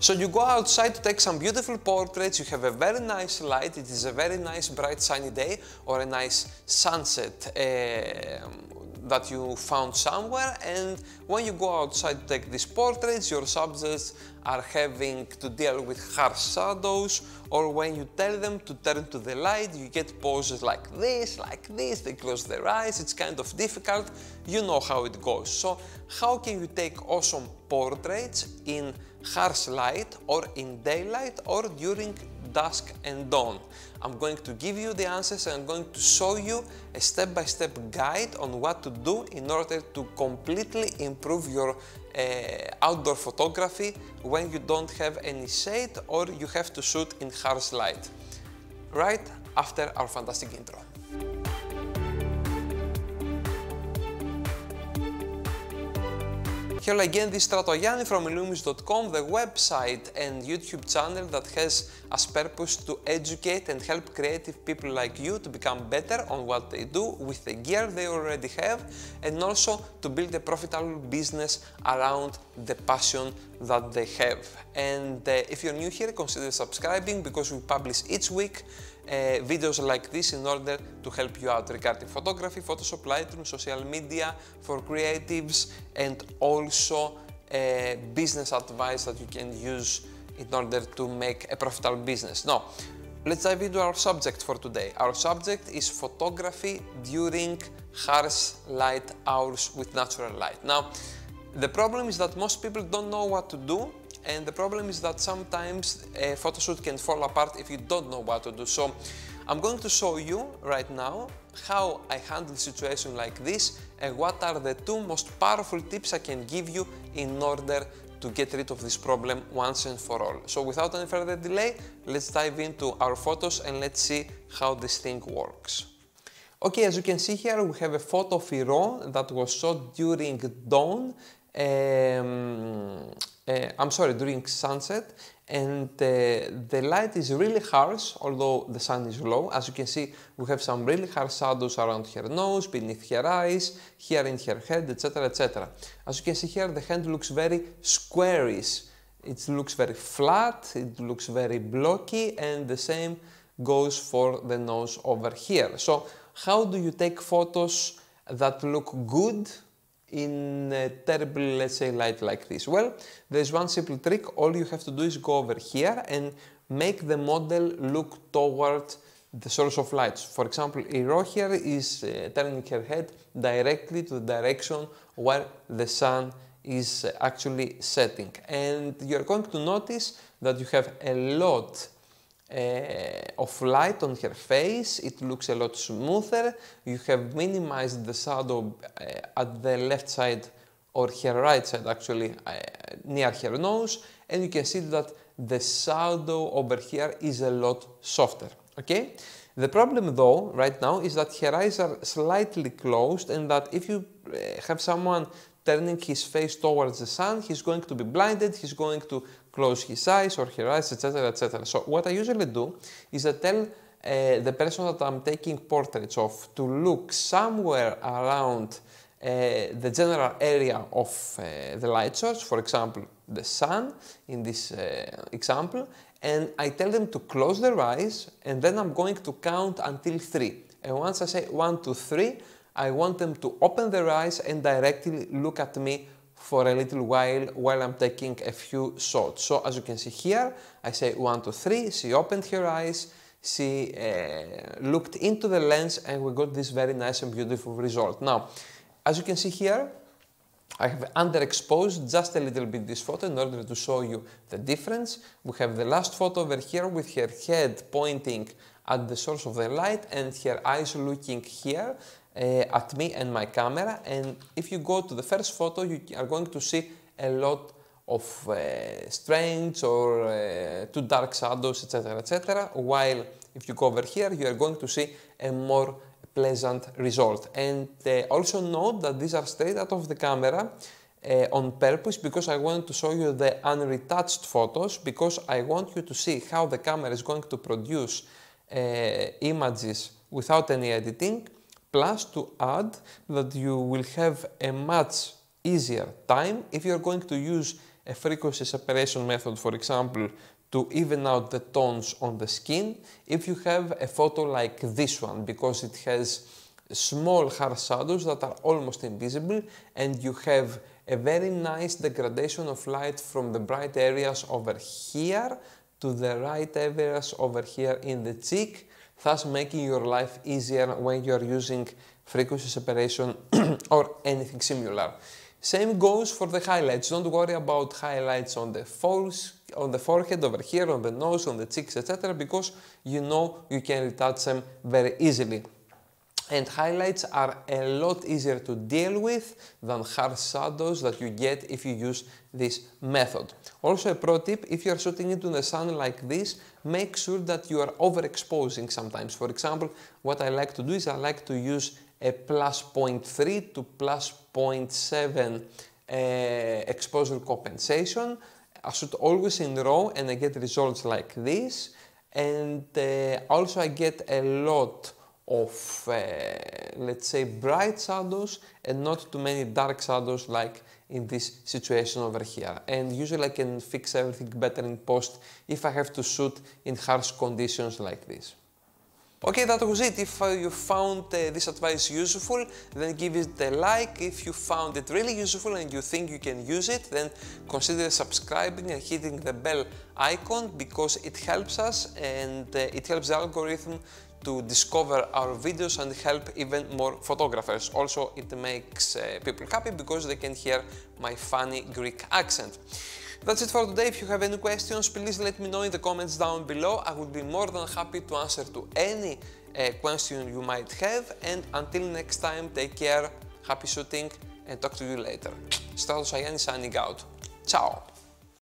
So you go outside to take some beautiful portraits, you have a very nice light, it is a very nice bright sunny day or a nice sunset uh, that you found somewhere. And when you go outside to take these portraits your subjects are having to deal with harsh shadows. Or when you tell them to turn to the light you get poses like this, like this, they close their eyes, it's kind of difficult, you know how it goes. So how can you take awesome portraits in harsh light or in daylight or during dusk and dawn. I'm going to give you the answers and I'm going to show you a step-by-step -step guide on what to do in order to completely improve your uh, outdoor photography when you don't have any shade or you have to shoot in harsh light. Right after our fantastic intro. Hello again, this is Stratos Agiani from Ilumius.com, the website and YouTube channel that has as purpose to educate and help creative people like you to become better on what they do with the gear they already have and also to build a profitable business around the passion that they have. And uh, if you're new here, consider subscribing because we publish each week uh, videos like this in order to help you out regarding photography, Photoshop, Lightroom, social media for creatives and also uh, business advice that you can use in order to make a profitable business. Now, let's dive into our subject for today. Our subject is photography during harsh light hours with natural light. Now, the problem is that most people don't know what to do and the problem is that sometimes a photo shoot can fall apart if you don't know what to do. So I'm going to show you right now how I handle situations like this and what are the two most powerful tips I can give you in order to get rid of this problem once and for all. So without any further delay, let's dive into our photos and let's see how this thing works. Okay, as you can see here, we have a photo of Iro that was shot during dawn um, uh, I'm sorry, during sunset and uh, the light is really harsh although the sun is low. As you can see we have some really harsh shadows around her nose, beneath her eyes, here in her head, etc. etc. As you can see here the hand looks very squarish. It looks very flat, it looks very blocky and the same goes for the nose over here. So how do you take photos that look good in a terrible, let's say, light like this? Well, there's one simple trick. All you have to do is go over here and make the model look toward the source of light. For example, Iro here is uh, turning her head directly to the direction where the sun is actually setting. And you're going to notice that you have a lot uh, of light on her face, it looks a lot smoother. You have minimized the shadow uh, at the left side or her right side actually uh, near her nose and you can see that the shadow over here is a lot softer, okay? The problem though right now is that her eyes are slightly closed and that if you uh, have someone turning his face towards the sun, he's going to be blinded, he's going to close his eyes or her eyes, etc. etc. So what I usually do is I tell uh, the person that I'm taking portraits of to look somewhere around uh, the general area of uh, the light source, for example, the sun in this uh, example, and I tell them to close their eyes and then I'm going to count until three. And once I say one, two, three, I want them to open their eyes and directly look at me for a little while while I'm taking a few shots. So as you can see here, I say one, two, three, she opened her eyes, she uh, looked into the lens and we got this very nice and beautiful result. Now, as you can see here, I have underexposed just a little bit this photo in order to show you the difference. We have the last photo over here with her head pointing at the source of the light and her eyes looking here at me and my camera. And if you go to the first photo you are going to see a lot of uh, strange or uh, too dark shadows etc etc while if you go over here you are going to see a more pleasant result. And also note that these are straight out of the camera uh, on purpose because I want to show you the unretouched photos because I want you to see how the camera is going to produce uh, images without any editing plus to add that you will have a much easier time if you're going to use a frequency separation method, for example, to even out the tones on the skin if you have a photo like this one because it has small harsh shadows that are almost invisible and you have a very nice degradation of light from the bright areas over here to the right areas over here in the cheek, thus making your life easier when you are using frequency separation or anything similar. Same goes for the highlights. Don't worry about highlights on the false, on the forehead, over here, on the nose, on the cheeks, etc. because you know you can retouch them very easily. And highlights are a lot easier to deal with than harsh shadows that you get if you use this method. Also a pro tip, if you are shooting into the sun like this, make sure that you are overexposing sometimes. For example, what I like to do is I like to use a plus 0.3 to plus 0.7 uh, exposure compensation. I shoot always in RAW and I get results like this. And uh, also I get a lot of, uh, let's say, bright shadows and not too many dark shadows like in this situation over here. And usually I can fix everything better in post if I have to shoot in harsh conditions like this. Okay, that was it. If uh, you found uh, this advice useful, then give it a like. If you found it really useful and you think you can use it, then consider subscribing and hitting the bell icon because it helps us and uh, it helps the algorithm to discover our videos and help even more photographers. Also, it makes uh, people happy because they can hear my funny Greek accent. That's it for today. If you have any questions, please let me know in the comments down below. I would be more than happy to answer to any uh, question you might have. And until next time, take care, happy shooting, and talk to you later. Stratos Agiannis signing out. Ciao!